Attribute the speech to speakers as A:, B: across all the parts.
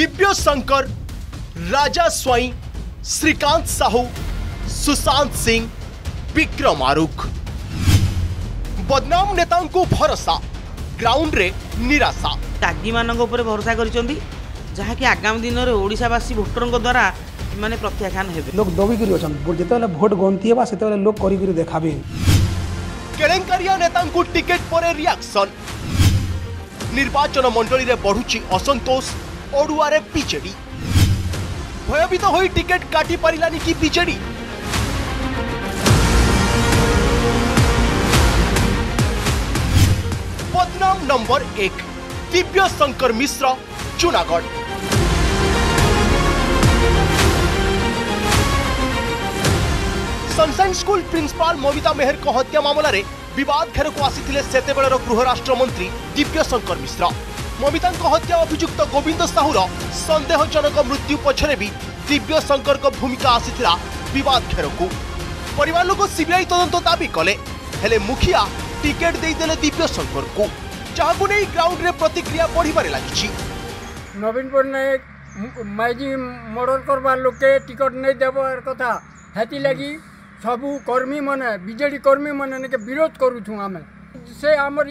A: दिव्य शंकर राजा स्वाई श्रीकांत साहू सुशांत सिंह विक्रम आरुख बदनाम नेता भरोसा ग्राउंड रे निराशा
B: त्यागी मान भरोसा कर जहा आगामी दिन में ओडावासी भोटर द्वारा माने प्रत्याख्यान हेबे
C: लोक दबी करि अछन भोट गंती है से लोक कर देखा देखाबे
A: केलेंकारिया नेताओं को पर रिएक्शन निर्वाचन मंडली में बढ़ुची असंतोष अड़ुआ विजे भयभीत हो टिकेट काटि पारानी कि विजे पदनाम नंबर एक Divya Shankar Mishra Junagadh Sunshine school principal Mabita Mehar को हत्या मामलें बद घेर को आसी दिव्य शंकर मिश्रा ममिता हत्या अभुक्त गोविंद साहूर सन्देहजनक मृत्यु पक्ष भी दिव्य शंकर भूमिका आसी बद घेर को पर लोक सीबीआई तदंत दावी कले मुखिया टिकेट देदेले दिव्य शंकर को जहां को नहीं ग्राउंड में प्रतिक्रिया बढ़वे लगी
D: नवीन पट्टनायक माइजी मर्डर करवा लोके टिकट नहीं देव कथा हेती लगी सब कर्मी मैंने विजेडी कर्मी मैंने विरोध करुँ आम से आमर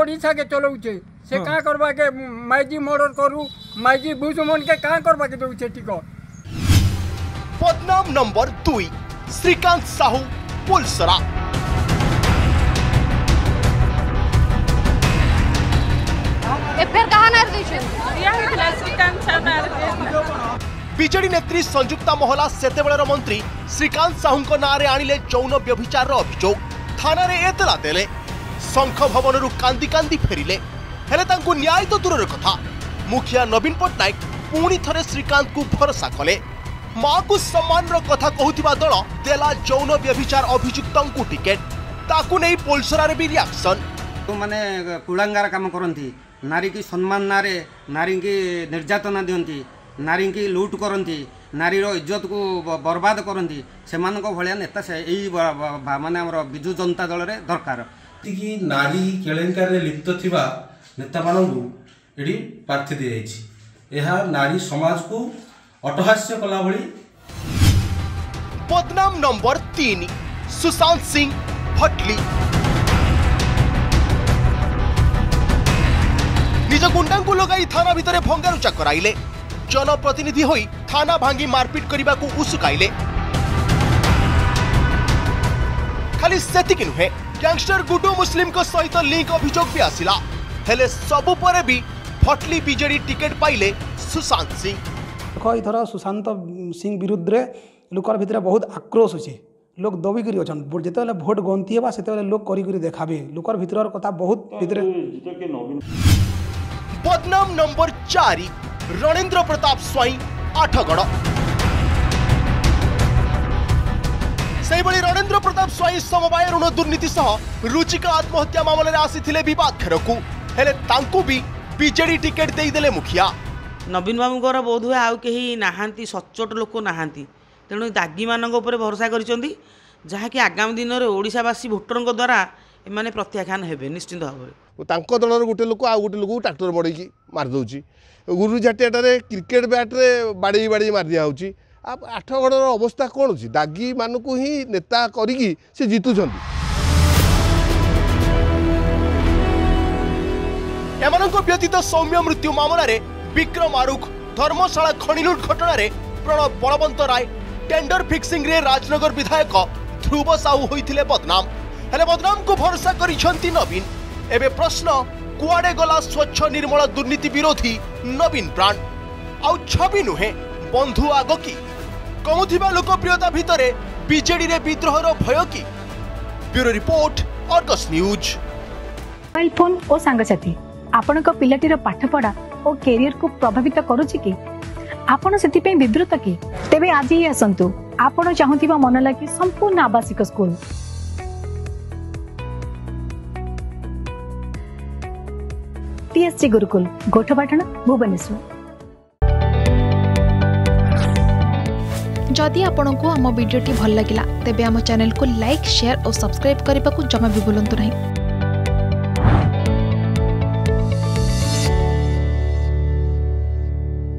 D: ओडा के चलाउे ସେ କାଁ କର୍ବାକେ ମାଇଜି ମର୍ଡର କରୁ ମାଇଜି ବୁଜୁମନକେ କାଁ କର୍ବାକେ ଦଉଛେ ଟିକ
A: ପଦ୍ନାମ ନମ୍ବର ଦୁଇ ଶ୍ରୀକାନ୍ତ ସାହୁ ପୋଲସରା ବିଜେଡି ନେତ୍ରୀ ସଂଯୁକ୍ତା ମହଲା ସେତେବେଳର ମନ୍ତ୍ରୀ ଶ୍ରୀକାନ୍ତ ସାହୁଙ୍କ ନାଁରେ ଆଣିଲେ ଯୌନ ବ୍ୟଭିଚାରର ଅଭିଯୋଗ ଥାନାରେ ଏତଲା ଦେଲେ ଶଙ୍ଖ ଭବନରୁ କାନ୍ଦି କାନ୍ଦି ଫେରିଲେ ହେଲେ ତାଙ୍କୁ ନ୍ୟାୟ ତ ଦୂରର କଥା ମୁଖିଆ ନବୀନ ପଟ୍ଟନାୟକ ପୁଣି ଥରେ ଶ୍ରୀକାନ୍ତଙ୍କୁ ଭରସା କଲେ ମାଆକୁ ସମ୍ମାନର କଥା କହୁଥିବା ଦଳ ଦେଲା ଯୌନ ବ୍ୟଭିଚାର ଅଭିଯୁକ୍ତଙ୍କୁ ଟିକେଟ୍ ତାକୁ ନେଇ ପୋଲସରାରେ ବି ରିଆକ୍ସନ୍
E: ଯେଉଁମାନେ କୁଳାଙ୍ଗାର କାମ କରନ୍ତି ନାରୀକି ସମ୍ମାନ ନାଁରେ ନାରୀକି ନିର୍ଯାତନା ଦିଅନ୍ତି ନାରୀକି ଲୁଟ୍ କରନ୍ତି ନାରୀର ଇଜ୍ଜତକୁ ବରବାଦ କରନ୍ତି ସେମାନଙ୍କ ଭଳିଆ ନେତା ସେ ଏଇ ମାନେ ଆମର ବିଜୁ ଜନତା ଦଳରେ ଦରକାର ଏତିକି ନାରୀ କେଳେଙ୍କାରରେ ଲିପ୍ତ ଥିବା ନେତାମାନଙ୍କୁ ଏଠି ପ୍ରାର୍ଥୀ ଦିଆଯାଇଛି ଏହା ନାରୀ ସମାଜକୁ ଅଟହାସ୍ୟ କଲା ଭଳି
A: ବଦନାମ ନମ୍ବର ତିନି ସୁଶାନ୍ତ ସିଂ ଭଟଲି ନିଜ ଗୁଣ୍ଡାଙ୍କୁ ଲଗାଇ ଥାନା ଭିତରେ ଭଙ୍ଗାରୁଜା କରାଇଲେ ଜନପ୍ରତିନିଧି ହୋଇ ଥାନା ଭାଙ୍ଗି ମାରପିଟ କରିବାକୁ ଉସୁକାଇଲେ ଖାଲି ସେତିକି ନୁହେଁ ଗ୍ୟାଙ୍ଗଷ୍ଟର ଗୁଡୁ ମୁସଲିମଙ୍କ ସହିତ ଲିଙ୍କ ଅଭିଯୋଗ ବି ଆସିଲା हेले सबुपे भी फटली विजेडी टिकेट पाइले सुशांत सिंह देख
C: यथर सुशांत सिंह विरुद्ध लोकर भितर बहुत आक्रोश अच्छे लोक दबिकी अच्छा भोट गंती है से लोक कर देखा लोकर भितर कथा बहुत
A: बदनाम नंबर चार रणेन्द्र प्रताप स्वई आठगढ़ रणेन्द्र प्रताप स्वई समवाय ऋण दुर्नीति रुचिका आत्महत्या मामलें आसी बेर को ହେଲେ ତାଙ୍କୁ ବି ବିଜେଡି ଟିକେଟ୍ ଦେଇଦେଲେ ମୁଖିଆ
B: ନବୀନ ବାବୁଙ୍କର ବୋଧହୁଏ ଆଉ କେହି ନାହାନ୍ତି ସଚ୍ଚୋଟ ଲୋକ ନାହାନ୍ତି ତେଣୁ ଦାଗୀମାନଙ୍କ ଉପରେ ଭରସା କରିଛନ୍ତି ଯାହାକି ଆଗାମୀ ଦିନରେ ଓଡ଼ିଶାବାସୀ ଭୋଟରଙ୍କ ଦ୍ୱାରା ଏମାନେ ପ୍ରତ୍ୟାଖ୍ୟାନ ହେବେ ନିଶ୍ଚିନ୍ତ ଭାବରେ
F: ତାଙ୍କ ଦଳର ଗୋଟେ ଲୋକ ଆଉ ଗୋଟେ ଲୋକକୁ ଟ୍ରାକ୍ଟର ବଢ଼େଇକି ମାରିଦେଉଛି ଗୁରୁଝାଟିଆଟାରେ କ୍ରିକେଟ୍ ବ୍ୟାଟ୍ରେ ବାଡ଼େଇ ବାଡ଼େଇ ଆଉ ଆଠଗଡ଼ର ଅବସ୍ଥା କ'ଣ ଅଛି ଦାଗୀମାନଙ୍କୁ ହିଁ ନେତା କରିକି ସେ ଜିତୁଛନ୍ତି
A: এমন ব্যতীত সৌম্য মৃত্যু মামলার বিক্রম আরুখ ধর্মশালা খনি লুট ঘটনার প্রণব বলবন্ত রায় টেন্ডর ফিক্সিংরে রাজনগর বিধায়ক ধ্রুব সাহু হয়ে বদনাম হলে বদনামকু ভরসা করেছেন নবীন এবে প্রশ্ন কুয়াড়ে গলা স্বচ্ছ নির্মল দুর্নীতি বিরোধী নবীন প্রাণ আউ ছবি নুহে বন্ধু আগ কি কমুবা লোকপ্রিয়তা ভিতরে বিজেডি বিদ্রোহর ভয় কি bureau report Argus news
G: mobile phone ও সাংসাথী ଆପଣଙ୍କ ପିଲାଟିର ପାଠପଢ଼ା ଓ କ୍ୟାରିୟରକୁ ପ୍ରଭାବିତ କରୁଛି କି ଆପଣ ସେଥିପାଇଁ ବିବ୍ରତ କି ତେବେ ଆଜି ହିଁ ଆସନ୍ତୁ ଆପଣ ଚାହୁଁଥିବା ମନ ଲାଗି ସମ୍ପୂର୍ଣ୍ଣ ଆବାସିକ ସ୍କୁଲ টিএসসি ଗୁରୁକୁଲ গোঠপাটনা ଭୁବନେଶ୍ୱର
H: যদি আপনার আমার ভিডিওটি ভাল লাগিলা তেবে আমার চ্যানেলকে লাইক শেয়ার ও সবসক্রাইব করা জমা বি ভুলতু না